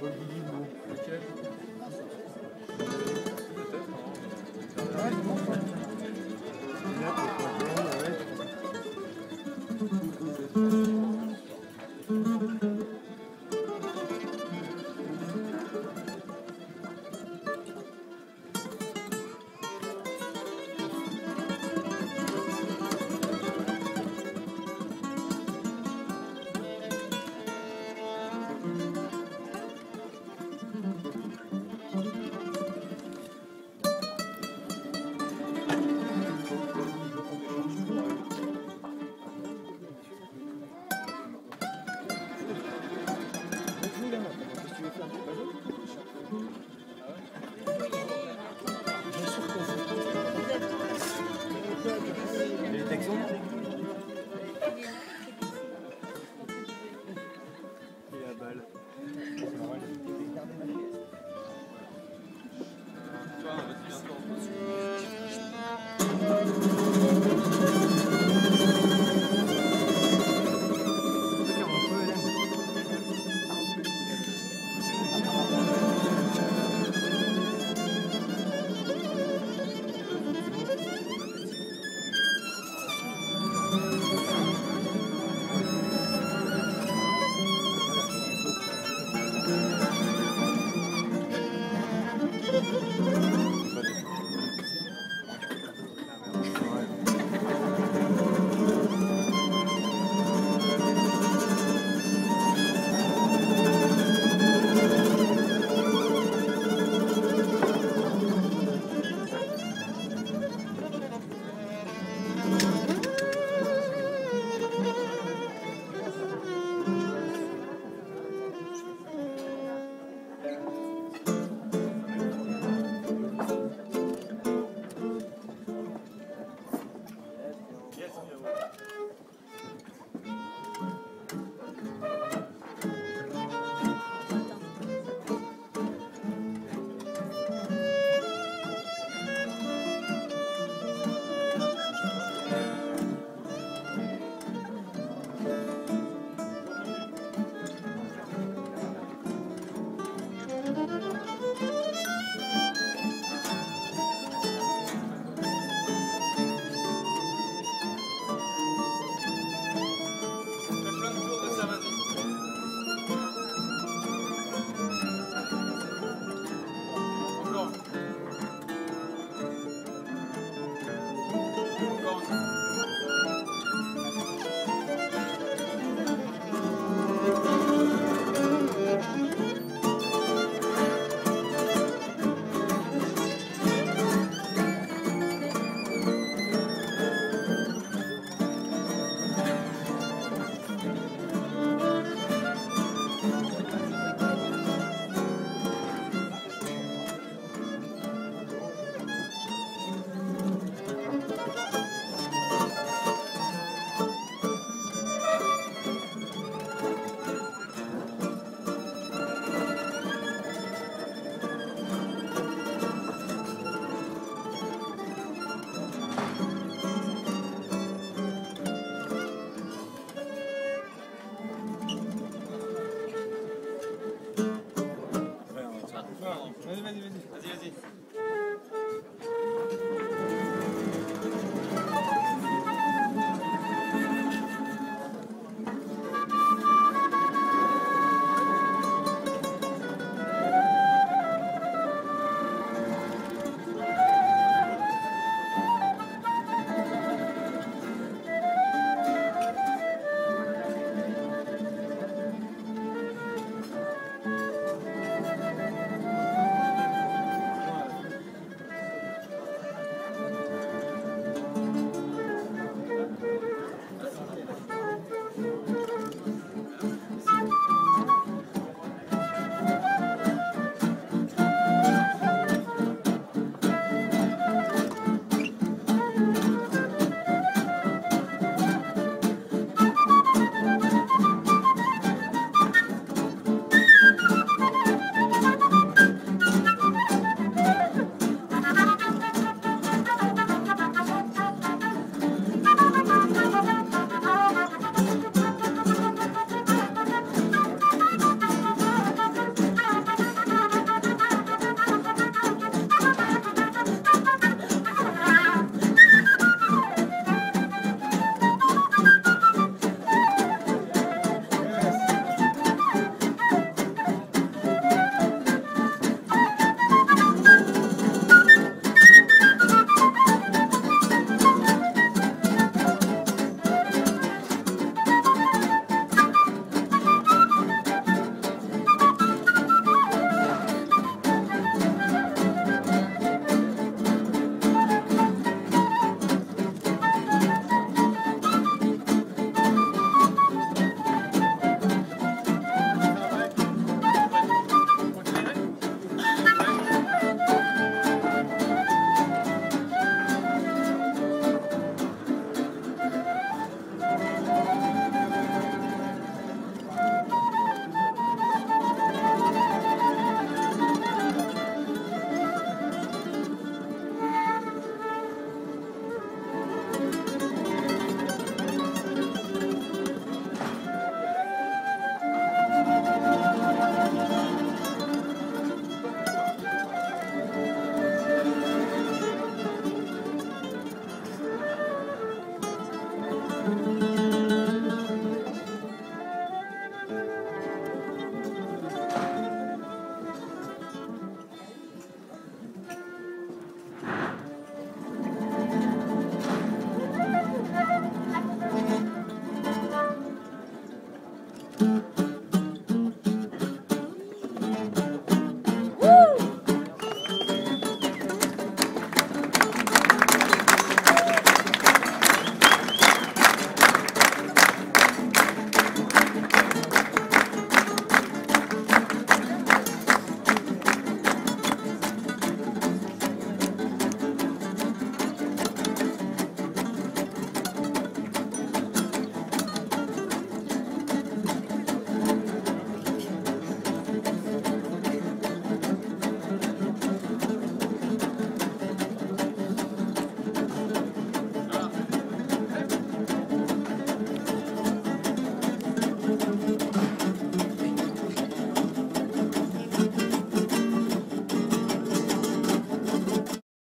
Ok. Peut-être, hein. 10 mil. weiß ich, weiß ich, weiß ich.